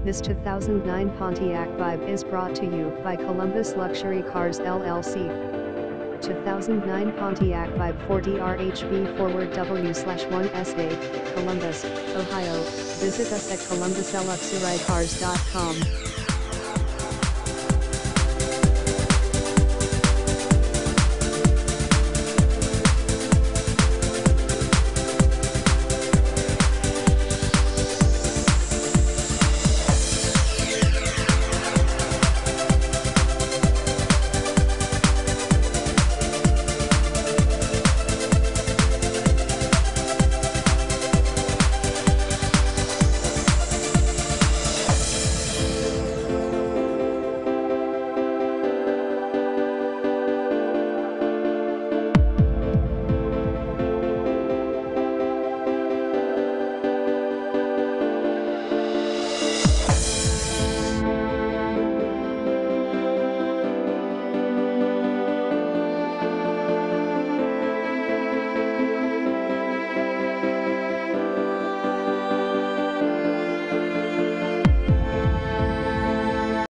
This 2009 Pontiac Vibe is brought to you by Columbus Luxury Cars LLC. 2009 Pontiac Vibe 4DRHB Forward W/1SA, Columbus, Ohio. Visit us at columbusluxurycars.com.